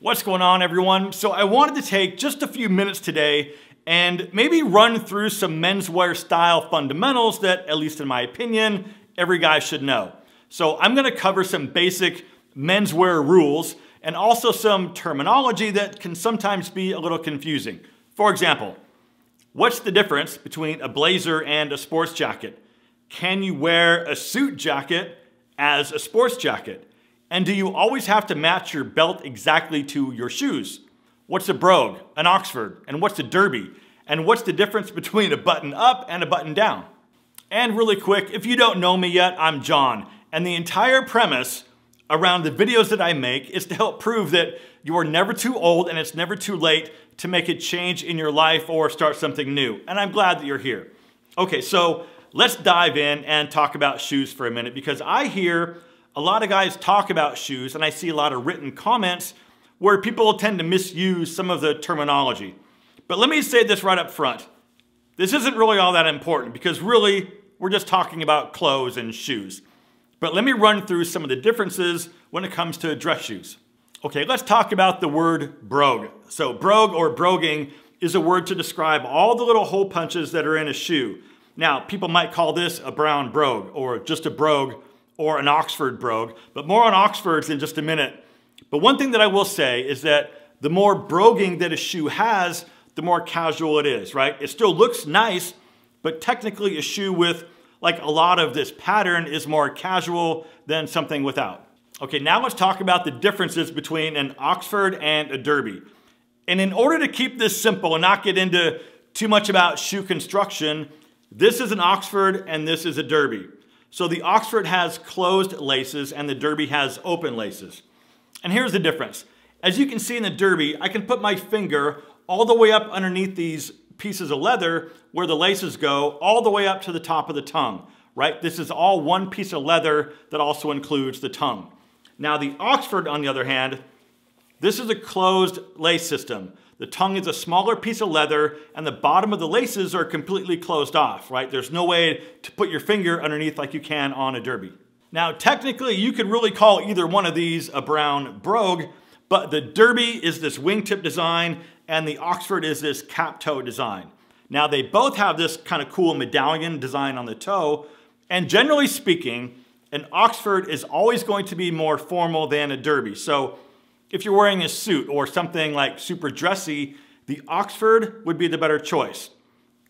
What's going on everyone? So I wanted to take just a few minutes today and maybe run through some menswear style fundamentals that, at least in my opinion, every guy should know. So I'm gonna cover some basic menswear rules and also some terminology that can sometimes be a little confusing. For example, what's the difference between a blazer and a sports jacket? Can you wear a suit jacket as a sports jacket? And do you always have to match your belt exactly to your shoes? What's a brogue, an Oxford, and what's a derby? And what's the difference between a button up and a button down? And really quick, if you don't know me yet, I'm John. And the entire premise around the videos that I make is to help prove that you are never too old and it's never too late to make a change in your life or start something new. And I'm glad that you're here. Okay, so let's dive in and talk about shoes for a minute because I hear a lot of guys talk about shoes and I see a lot of written comments where people tend to misuse some of the terminology. But let me say this right up front. This isn't really all that important because really we're just talking about clothes and shoes. But let me run through some of the differences when it comes to dress shoes. Okay, let's talk about the word brogue. So brogue or broguing is a word to describe all the little hole punches that are in a shoe. Now, people might call this a brown brogue or just a brogue or an Oxford brogue, but more on Oxfords in just a minute. But one thing that I will say is that the more broguing that a shoe has, the more casual it is, right? It still looks nice, but technically a shoe with like a lot of this pattern is more casual than something without. Okay, now let's talk about the differences between an Oxford and a Derby. And in order to keep this simple and not get into too much about shoe construction, this is an Oxford and this is a Derby. So the Oxford has closed laces and the Derby has open laces. And here's the difference. As you can see in the Derby, I can put my finger all the way up underneath these pieces of leather where the laces go, all the way up to the top of the tongue, right? This is all one piece of leather that also includes the tongue. Now the Oxford, on the other hand, this is a closed lace system. The tongue is a smaller piece of leather and the bottom of the laces are completely closed off, right? There's no way to put your finger underneath like you can on a derby. Now, technically, you could really call either one of these a brown brogue, but the derby is this wingtip design and the Oxford is this cap toe design. Now, they both have this kind of cool medallion design on the toe, and generally speaking, an Oxford is always going to be more formal than a derby. So if you're wearing a suit or something like super dressy, the Oxford would be the better choice.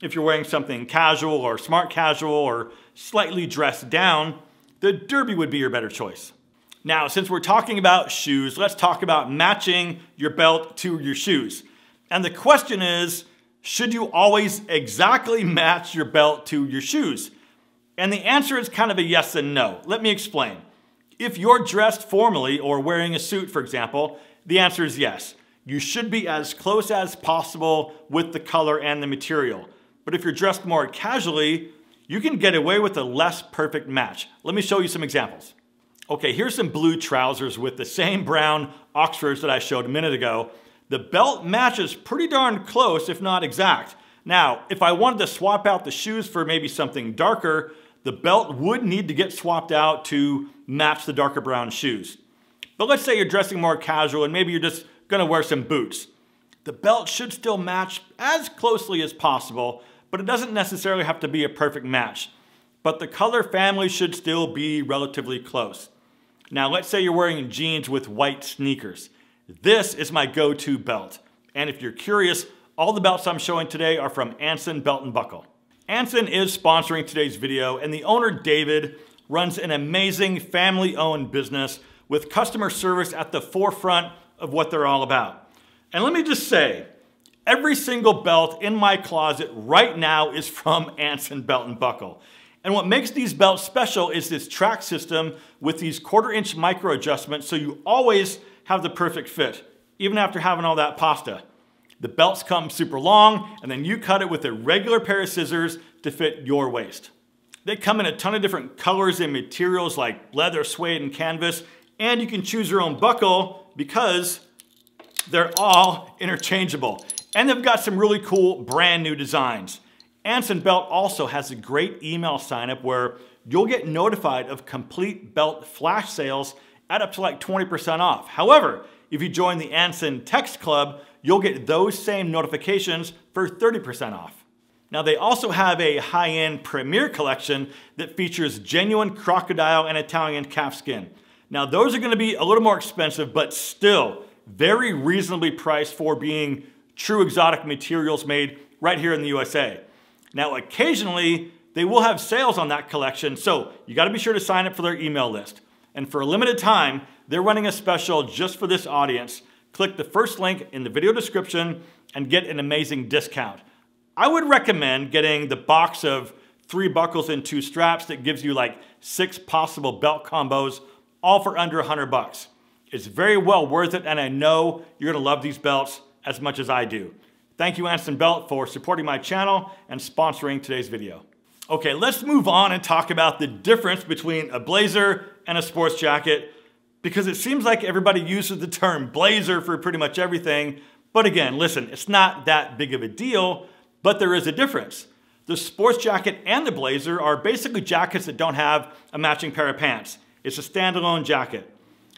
If you're wearing something casual or smart casual or slightly dressed down, the Derby would be your better choice. Now, since we're talking about shoes, let's talk about matching your belt to your shoes. And the question is, should you always exactly match your belt to your shoes? And the answer is kind of a yes and no. Let me explain. If you're dressed formally or wearing a suit, for example, the answer is yes. You should be as close as possible with the color and the material. But if you're dressed more casually, you can get away with a less perfect match. Let me show you some examples. Okay, here's some blue trousers with the same brown Oxfords that I showed a minute ago. The belt matches pretty darn close, if not exact. Now, if I wanted to swap out the shoes for maybe something darker, the belt would need to get swapped out to match the darker brown shoes. But let's say you're dressing more casual and maybe you're just gonna wear some boots. The belt should still match as closely as possible, but it doesn't necessarily have to be a perfect match. But the color family should still be relatively close. Now let's say you're wearing jeans with white sneakers. This is my go-to belt. And if you're curious, all the belts I'm showing today are from Anson Belt and Buckle. Anson is sponsoring today's video and the owner, David, runs an amazing family-owned business with customer service at the forefront of what they're all about. And let me just say, every single belt in my closet right now is from Anson Belt and Buckle. And what makes these belts special is this track system with these quarter inch micro adjustments so you always have the perfect fit, even after having all that pasta. The belts come super long, and then you cut it with a regular pair of scissors to fit your waist. They come in a ton of different colors and materials like leather, suede, and canvas, and you can choose your own buckle because they're all interchangeable. And they've got some really cool brand new designs. Anson Belt also has a great email sign up where you'll get notified of complete belt flash sales at up to like 20% off. However, if you join the Anson Text Club, you'll get those same notifications for 30% off. Now they also have a high-end Premier collection that features genuine crocodile and Italian calfskin. Now those are gonna be a little more expensive, but still very reasonably priced for being true exotic materials made right here in the USA. Now occasionally they will have sales on that collection, so you gotta be sure to sign up for their email list. And for a limited time, they're running a special just for this audience. Click the first link in the video description and get an amazing discount. I would recommend getting the box of three buckles and two straps that gives you like six possible belt combos, all for under 100 bucks. It's very well worth it, and I know you're gonna love these belts as much as I do. Thank you, Anson Belt, for supporting my channel and sponsoring today's video. Okay, let's move on and talk about the difference between a blazer and a sports jacket because it seems like everybody uses the term blazer for pretty much everything. But again, listen, it's not that big of a deal, but there is a difference. The sports jacket and the blazer are basically jackets that don't have a matching pair of pants. It's a standalone jacket.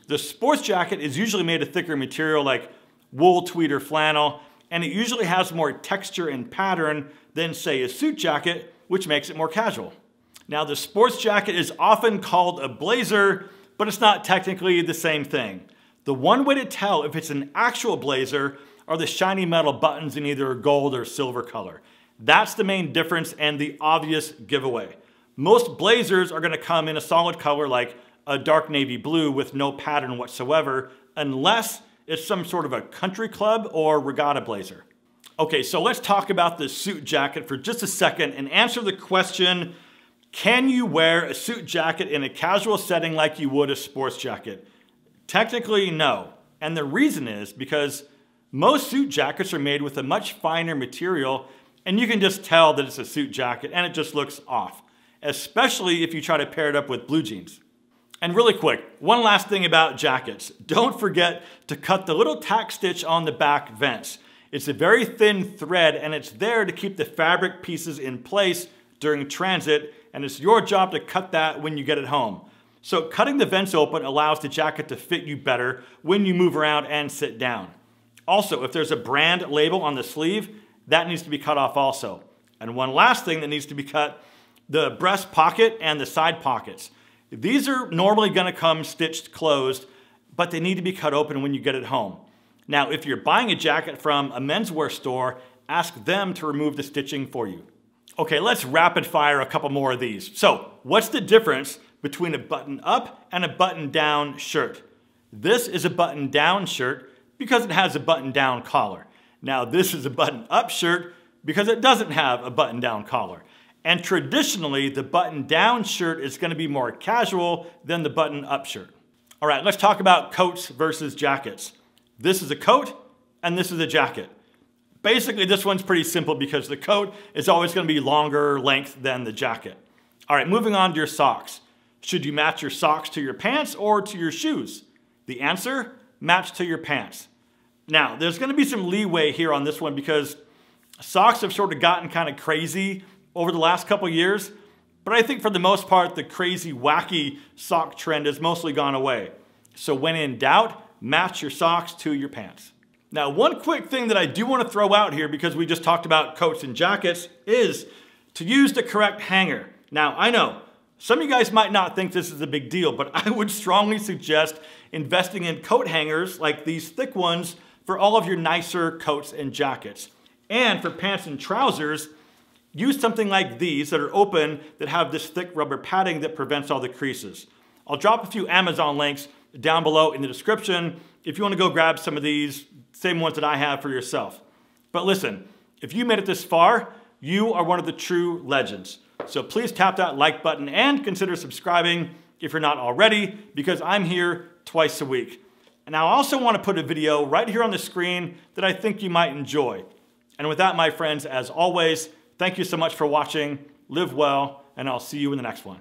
The sports jacket is usually made of thicker material like wool, tweed, or flannel, and it usually has more texture and pattern than, say, a suit jacket, which makes it more casual. Now, the sports jacket is often called a blazer, but it's not technically the same thing. The one way to tell if it's an actual blazer are the shiny metal buttons in either gold or silver color. That's the main difference and the obvious giveaway. Most blazers are gonna come in a solid color like a dark navy blue with no pattern whatsoever, unless it's some sort of a country club or regatta blazer. Okay, so let's talk about the suit jacket for just a second and answer the question, can you wear a suit jacket in a casual setting like you would a sports jacket? Technically, no. And the reason is because most suit jackets are made with a much finer material and you can just tell that it's a suit jacket and it just looks off, especially if you try to pair it up with blue jeans. And really quick, one last thing about jackets. Don't forget to cut the little tack stitch on the back vents. It's a very thin thread and it's there to keep the fabric pieces in place during transit and it's your job to cut that when you get it home. So cutting the vents open allows the jacket to fit you better when you move around and sit down. Also, if there's a brand label on the sleeve, that needs to be cut off also. And one last thing that needs to be cut, the breast pocket and the side pockets. These are normally gonna come stitched closed, but they need to be cut open when you get it home. Now, if you're buying a jacket from a menswear store, ask them to remove the stitching for you. Okay, let's rapid fire a couple more of these. So, what's the difference between a button up and a button down shirt? This is a button down shirt because it has a button down collar. Now, this is a button up shirt because it doesn't have a button down collar. And traditionally, the button down shirt is gonna be more casual than the button up shirt. All right, let's talk about coats versus jackets. This is a coat and this is a jacket. Basically, this one's pretty simple because the coat is always gonna be longer length than the jacket. All right, moving on to your socks. Should you match your socks to your pants or to your shoes? The answer, match to your pants. Now, there's gonna be some leeway here on this one because socks have sort of gotten kind of crazy over the last couple years, but I think for the most part, the crazy, wacky sock trend has mostly gone away. So when in doubt, match your socks to your pants. Now, one quick thing that I do want to throw out here because we just talked about coats and jackets is to use the correct hanger. Now, I know some of you guys might not think this is a big deal, but I would strongly suggest investing in coat hangers like these thick ones for all of your nicer coats and jackets. And for pants and trousers, use something like these that are open that have this thick rubber padding that prevents all the creases. I'll drop a few Amazon links down below in the description if you want to go grab some of these, same ones that I have for yourself. But listen, if you made it this far, you are one of the true legends. So please tap that like button and consider subscribing if you're not already, because I'm here twice a week. And I also want to put a video right here on the screen that I think you might enjoy. And with that, my friends, as always, thank you so much for watching. Live well, and I'll see you in the next one.